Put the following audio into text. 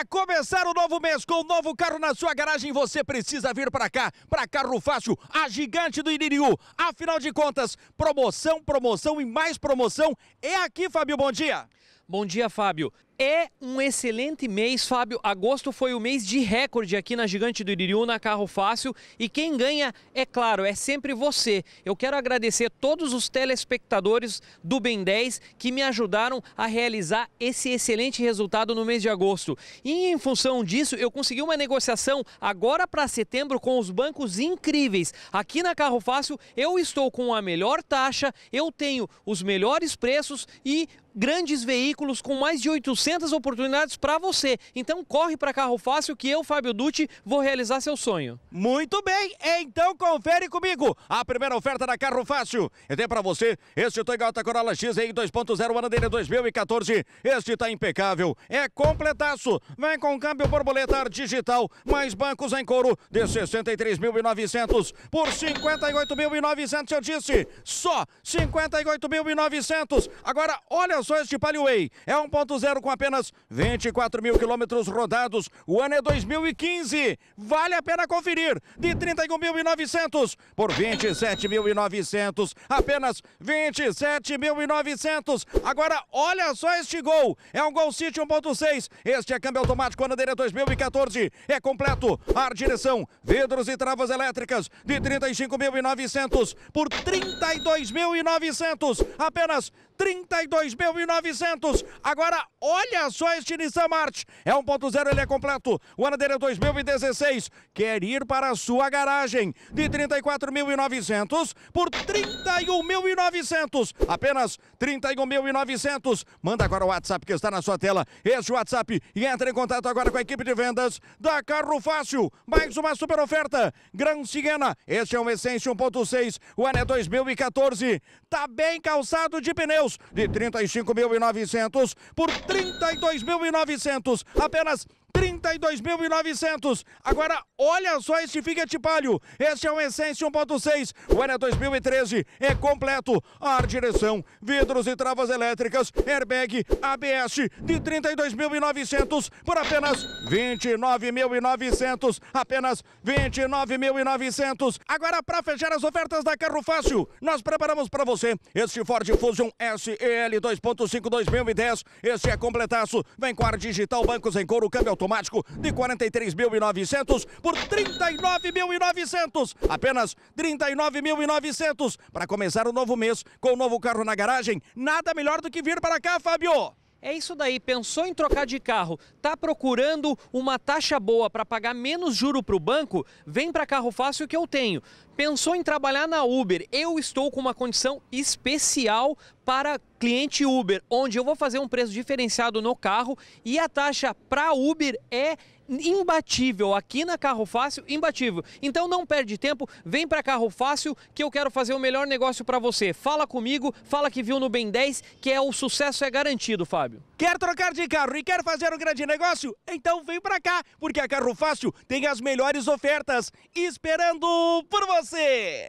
Para começar o novo mês com um novo carro na sua garagem, você precisa vir para cá, para Carro Fácil, a gigante do Iririú. Afinal de contas, promoção, promoção e mais promoção é aqui, Fábio. Bom dia. Bom dia, Fábio. É um excelente mês, Fábio. Agosto foi o mês de recorde aqui na Gigante do Iririú, na Carro Fácil. E quem ganha, é claro, é sempre você. Eu quero agradecer todos os telespectadores do Ben 10 que me ajudaram a realizar esse excelente resultado no mês de agosto. E em função disso, eu consegui uma negociação agora para setembro com os bancos incríveis. Aqui na Carro Fácil, eu estou com a melhor taxa, eu tenho os melhores preços e grandes veículos com mais de 800 oportunidades para você. Então corre para Carro Fácil que eu, Fábio Dutti, vou realizar seu sonho. Muito bem, então confere comigo. A primeira oferta da Carro Fácil. Eu tenho para você este Toyota Corolla X em 2.0 ano dele 2014. Este tá impecável, é completaço. Vem com câmbio borboleta digital, mais bancos em couro de 63.900 por 58.900 eu disse. Só 58.900. Agora olha só este Palio Way. É 1.0 com apenas 24 mil quilômetros rodados. O ano é 2015. Vale a pena conferir. De 31.900 por 27.900. Apenas 27.900. Agora, olha só este gol. É um Gol City 1.6. Este é câmbio automático. Ano dele é 2014. É completo. Ar, direção, vidros e travas elétricas. De 35.900 por 32.900. Apenas 32.900. Agora, olha só este Nissan March. É 1.0, ele é completo. O ano dele é 2016. Quer ir para a sua garagem. De 34.900 por 31.900. Apenas 31.900. Manda agora o WhatsApp que está na sua tela. Este WhatsApp e entre em contato agora com a equipe de vendas da Carro Fácil. Mais uma super oferta. Gran Siena. Este é um Essência 1.6. O ano é 2014. Tá bem calçado de pneus de 35.900 por 32.900. Apenas 32.900. Agora, olha só este Fiat Palio. Este é um Essência 1.6. O ano é 2013. É completo. Ar, direção, vidros e travas elétricas, airbag, ABS de 32.900 por apenas 29.900. Apenas 29.900. Agora, para fechar as ofertas da Carro Fácil, nós preparamos para você este Ford Fusion SEL 2.5 2010. Este é completaço. Vem com ar digital, bancos em couro, câmbio automático de 43.900 por 39.900. Apenas 39.900 para começar o novo mês com o novo carro na garagem. Nada melhor do que vir para cá, Fábio. É isso daí, pensou em trocar de carro, tá procurando uma taxa boa para pagar menos juro para o banco? Vem para Carro Fácil que eu tenho. Pensou em trabalhar na Uber? Eu estou com uma condição especial para cliente Uber, onde eu vou fazer um preço diferenciado no carro e a taxa para Uber é imbatível aqui na Carro Fácil, imbatível. Então não perde tempo, vem para Carro Fácil que eu quero fazer o melhor negócio para você. Fala comigo, fala que viu no Ben 10, que é o sucesso é garantido, Fábio. Quer trocar de carro e quer fazer um grande negócio? Então vem para cá, porque a Carro Fácil tem as melhores ofertas esperando por você. Sí.